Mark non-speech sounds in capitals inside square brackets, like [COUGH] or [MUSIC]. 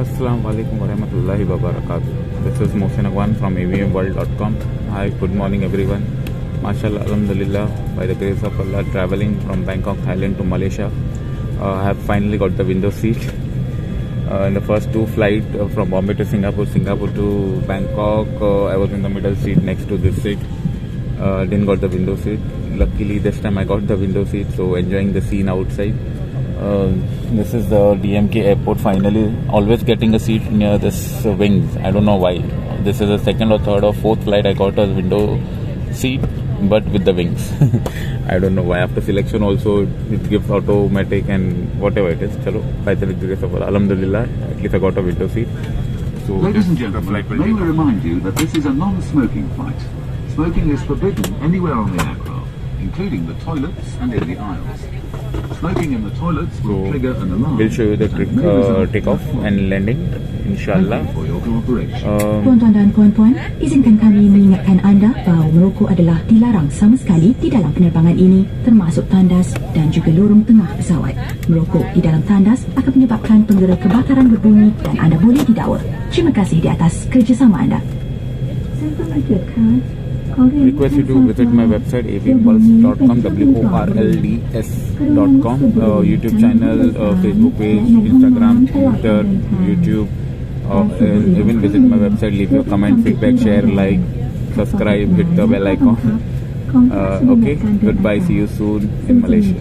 Assalamu alaikum warahmatullahi wabarakatuh. This is Mohsin Agwan from avmworlds.com. Hi, good morning everyone. MashaAllah, Alhamdulillah, by the grace of Allah, traveling from Bangkok, Thailand to Malaysia. Uh, I have finally got the window seat. Uh, in the first two flight uh, from Bombay to Singapore, Singapore to Bangkok, uh, I was in the middle seat next to this seat. Uh, didn't got the window seat. Luckily, this time I got the window seat, so enjoying the scene outside. Uh, this is the DMK airport finally. Always getting a seat near this wings. I don't know why. This is the second or third or fourth flight I got a window seat, but with the wings. [LAUGHS] I don't know why. After selection also it gives automatic and whatever it is. Chalo, by the grace of Allah, Alhamdulillah, at least I got a window seat. So Ladies and gentlemen, may we remind you that this is a non-smoking flight. Smoking is forbidden anywhere on the aircraft, So, trigger an alarm. We'll show you the and trick, may uh, in takeoff and landing, inshallah. Thank you for your cooperation. Um, Tuan-tuan dan puan-puan, izinkan kami mengingatkan anda bahawa merokok adalah dilarang sama sekali di dalam penerbangan ini termasuk tandas dan juga lorong tengah pesawat. Merokok di dalam tandas akan menyebabkan penggera kebakaran berbunyi dan anda boleh didakwa. Terima kasih di atas kerjasama anda. Saya pun kan? request you to visit my website avpulse.com w-o-r-l-d-s.com uh, youtube channel uh, facebook page instagram twitter youtube uh, and even visit my website leave your comment feedback share like subscribe hit the bell icon. Uh, okay. Goodbye. See you soon in malaysia